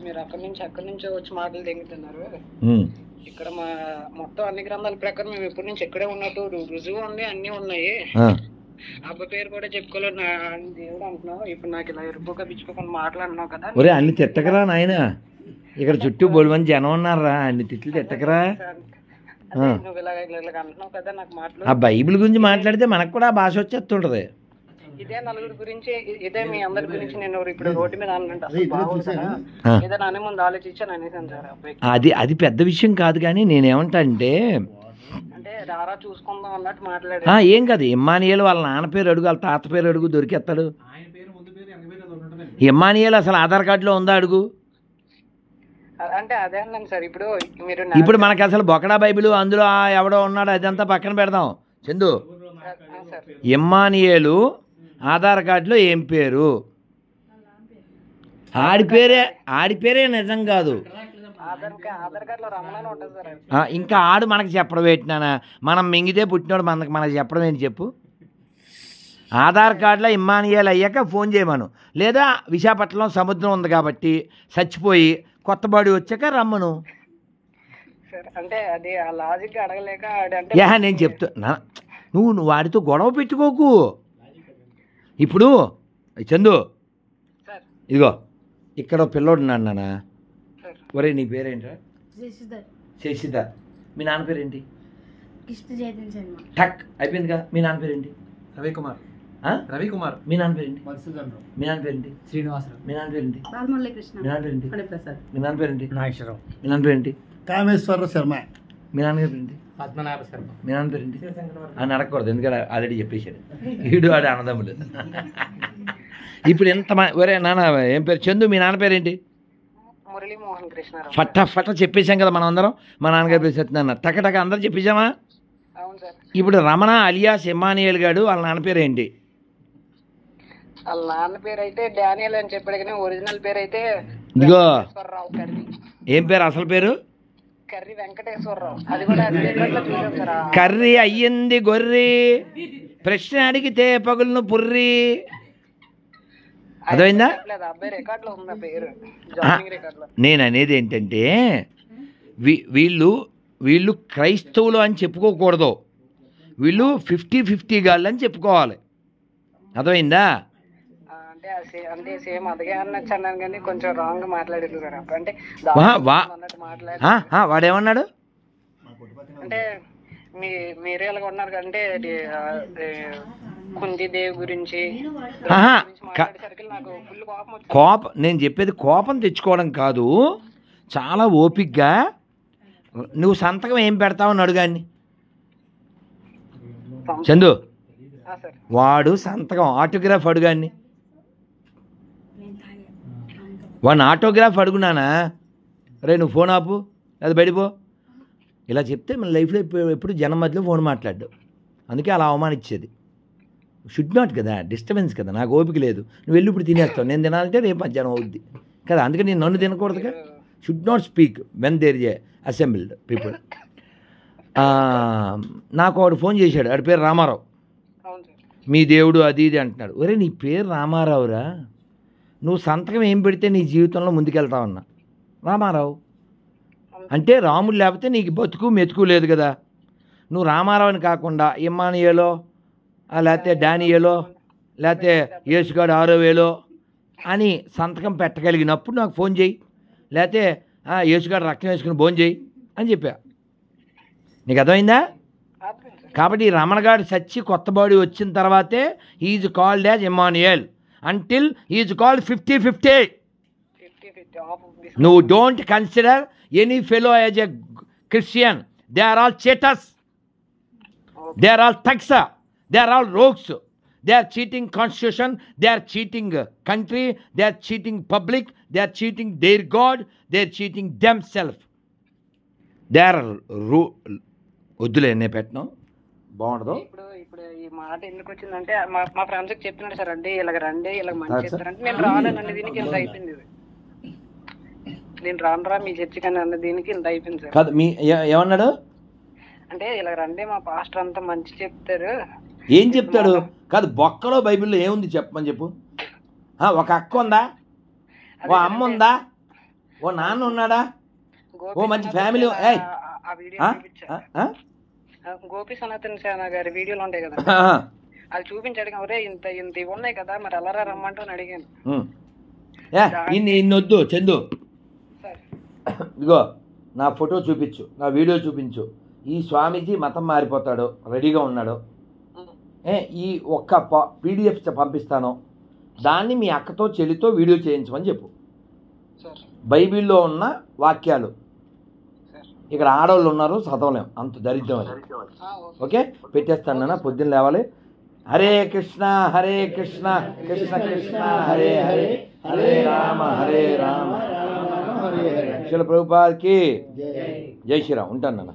మీరు అక్కడి నుంచి అక్కడి నుంచో వచ్చి మాటలు తెంగుతున్నారు. ఇక్కడ మా మొత్తం అన్ని గ్రంథాల ప్రకారం మేము ఎప్పటి నుంచి ఇక్కడే ఉన్నట్టు రుజువు ఉంది అన్ని ఉన్నాయి. ఆ. అబ్బాయి పేరు కూడా చెప్పుకోలేదు దేవుడు అంటున్నావు. ఇప్పుడు నాకు ఇలా ఎరుపుగా పిచ్చుకోకుండా మాట్లాడినావు కదా. ఒరే అన్ని తిట్టకరా నాయన? ఇక్కడ చుట్టూ బోడు మంది జనం ఉన్నారా అన్ని తిట్లు తిట్టకరా? నువ్వు ఇలా ఇలా ఇలా అంటున్నావు కదా నాకు మాటలు ఆ బైబిల్ గురించి మాట్లాడితే మనకు కూడా ఆ భాష వచ్చేస్తుంటది. ఇదే నలుగురి గురించి ఇదే మీ అందరి గురించి నేను ఇప్పుడు రోడ్డు మీద అన్నంటే అసలు బాగోదు కదా ఆ. ఏదో నానే ముందు ఆలోచించాను అనేసాను సార్. అది అది పెద్ద విషయం కాదు కానీ నేనేమంటా అంటే అంటే రారా చూసుకుందాం అన్నట్టు మాట్లాడాడు ఆ, ఏం కాదు. ఇమ్మానియల్ వాళ్ళ నాన్న పేరు అడుగు వాళ్ళ తాత పేరు అడుగు దొరికేస్తాడు ఇమ్మానియల్ అసలు ఆధార్ కార్డులో ఉందా అడుగు? అంటే అదే అన్నాను సార్. ఇప్పుడు మీరు ఇప్పుడు మనకి అసలు బొకడా బైబిల్ అందులో ఎవడో ఉన్నాడు అదంతా పక్కన పెడదాం. చందు. ఇమ్మానియేలు ఆధార్ కార్డులో ఏం పేరు? ఆడి పేరే ఆడి పేరే నిజం కాదు. ఇంకా ఆడు మనకి చెప్పడం పెట్టినానా మనం మింగితే పుట్టినోడు మనకి మనకి చెప్పడం ఏంటి చెప్పు? ఆధార్ కార్డులో ఇమ్మానియాలు అయ్యాక ఫోన్ చేయమను. లేదా విశాఖపట్నం సముద్రం ఉంది కాబట్టి చచ్చిపోయి కొత్త బాడీ వచ్చాక రమ్మను. అంటే అది ఆ లాజిక్ అడగలేక నేను చెప్తా నా- నువ్వు నువ్వు వాడితో గొడవ పెట్టుకోకు. ఇప్పుడు చందు. సార్. ఇదిగో. ఇక్కడ పిల్లోడు నాన్న. సార్. ఒరే నీ పేరేంట్రా? శశిధర్. శశిధ మీ నాన్న పేరేంటి? టక్. అయిపోయింది కదా. మీ నాన్న పేరేంటి? రవికుమార్. ఆ? రవికుమార్. మీ నాన్న పేరేంటి? మీ నాన్న పేరేంటి? శ్రీనివాసరావు. మీ నాన్న పేరేంటి? మీ నాన్న పేరేంటి? మీ నాన్న పేరేంటి? నాగేశ్వరరావు. మీ నాన్న పేరేంటి? కామేశ్వర శర్మ. మీ నాన్నగారి పద్మనాభ శర్మ మీ నాన్న పేరేంటి? అని అడగకూడదు ఎందుకంటే ఆల్రెడీ చెప్పేశాడు. వీడు ఆడు అన్నదమ్ములు. ఇప్పుడు ఎంత మా- ఒరే నాన్న ఏం పేరు? చందు మీ నాన్న పేరేంటి? మురళీ మోహన్ కృష్ణారావు. ఫట్ట ఫట్ట చెప్పేశాం కదా మనం అందరం. మా నాన్నగారి పేరు సత్యనారాయణ టక టక అందరం చెప్పేశామా? అవును సార్. ఇప్పుడు రమణ అలియాస్ ఎమ్మానియల్ గాడు వాళ్ళ నాన్న పేరు ఏంటి? వాళ్ళ నాన్న పేరు అయితే డానియల్ అని చెప్పాడు కానీ ఒరిజినల్ పేరు అయితే ఇదిగో. ఏం పేరు అసలు పేరు? కర్రీ వెంకటేశ్వరరావు. అది కూడా కర్రీ అయ్యింది గొర్రి. ప్రశ్న అడిగితే పగులను పుర్రి. అర్థమైందా? నేను అనేది ఏంటంటే వీ- వీళ్ళు వీళ్ళు క్రైస్తవులు అని చెప్పుకోకూడదు. వీళ్ళు ఫిఫ్టీ ఫిఫ్టీ గాళ్ళు అని చెప్పుకోవాలి. అర్థమైందా? అంటే సేమ్ అదిగే అన్నట్టు అన్నాను కానీ కొంచెం రాంగ్ మాట్లాడారు సార్ అంటే వాడేమన్నాడు? అంటే మీ మీరు ఎలాగ ఉన్నారు అంటే కుంతిదేవి గురించి కోపం నేను చెప్పేది కోపం తెచ్చుకోవడం కాదు చాలా ఓపిక్గా నువ్వు సంతకం ఏం పెడతావు అని అడుగాన్ని చందు. వాడు సంతకం ఆటోగ్రాఫ్ అడుగాన్ని వాడిని ఆటోగ్రాఫ్ అడుగునానా? రే నువ్వు ఫోన్ ఆపు అది బయటిపో ఇలా చెప్తే మన లైఫ్లో ఎప్పుడు జనం మధ్యలో ఫోన్ మాట్లాడ్డు. అందుకే అలా అవమానించేది. షుడ్ నాట్ కదా డిస్టర్బెన్స్ కదా నాకు ఓపిక లేదు. నువ్వు వెళ్ళి ఇప్పుడు తినేస్తావు నేను తినాలంటే రేపు మధ్యాహ్నం అవుద్ది. కదా అందుకే నేను నన్ను తినకూడదుగా? Should not speak when there a assembled people నాకు వాడు ఫోన్ చేశాడు వాడి పేరు రామారావు. మీ దేవుడు అది ఇది అంటున్నాడు. ఒరే నీ పేరు రామారావురా? నువ్వు సంతకం ఏం పెడితే నీ జీవితంలో ముందుకెళ్తావన్నా రామారావు. అంటే రాముడు లేకపోతే నీకు బతుకు మెతుకు లేదు కదా. నువ్వు రామారావు అని కాకుండా ఇమ్మానియేలో లేకపోతే డానియేలో లేకపోతే యేసుగాడు ఆరో వేలో అని సంతకం పెట్టగలిగినప్పుడు నాకు ఫోన్ చేయి. లేకపోతే "ఆ, యేసుగాడు రక్తం వేసుకుని ఫోన్ చేయి అని చెప్పా. నీకు అర్థమైందా? కాబట్టి రమణగాడు సచ్చి కొత్త బాడీ వచ్చిన తర్వాతే is called as Emmanuel until is called fifty fifty నువ్వు don't consider any fellow as a Christian they are all cheats they are all thugs they are all rogues they are cheating constitution they are cheating country they are cheating public they are cheating their god they are cheating themselves they are రూ వద్దులే నేను పెట్టను. బాగుండదు. ఇప్పుడు మాట ఎందుకు వచ్చిందంటే మా మా ఫ్రెండ్స్కి చెప్తున్నాడు సార్ అంటే ఇలాగ రండి ఇలాగ మంచి. చెప్తారంటే నేను రాలేనండి దీనికి ఇంత అయిపోయింది ఇది. నేను రాను రా మీ చర్చి కానీ అన్న దీనికి ఇంత అయిపోయింది సార్. కాదు మీ ఏమన్నాడు? అంటే ఇలా రండి మా పాస్టర్ అంతా మంచి చెప్తారు. ఏం చెప్తాడు? కాదు బొక్కలో బైబిల్లో ఏముంది చెప్పమని చెప్పు. ఒక అక్క ఉందా? ఓ అమ్మ ఉందా? ఓ నాన్న ఉన్నాడా? ఓ మంచి ఫ్యామిలీ గోపి సనాతన్ సేన గారి వీడియోలు ఉంటాయి కదా. అది చూపించాడు ఒరే ఇంత ఇంత ఇవి ఉన్నాయి కదా మరి ఎలా రమ్మంటూ అని అడిగాను. ఇన్ని ఇన్ని వద్దు చందు. సరే. ఇదిగో నా ఫోటో చూపించు నా వీడియో చూపించు. ఈ స్వామీజీ మతం మారిపోతాడు రెడీగా ఉన్నాడు. ఏ ఈ ఒక్క పీడిఎఫ్ పంపిస్తాను. దాన్ని మీ అక్కతో చెల్లితో వీడియో చేయించమని చెప్పు. సరే. బైబిల్లో ఉన్న వాక్యాలు. ఇక్కడ ఆడవాళ్ళు ఉన్నారు చదవలేం అంత దరిద్రం అది. ఓకే? పెట్టేస్తాను నాన్న పొద్దున్న లేవాలి. హరే కృష్ణ హరే కృష్ణ కృష్ణ కృష్ణ హరే హరే హరే రామ హరే రామ. శిల ప్రభుపాద్కి జై శ్రీరామ్. ఉంటాను నాన్న.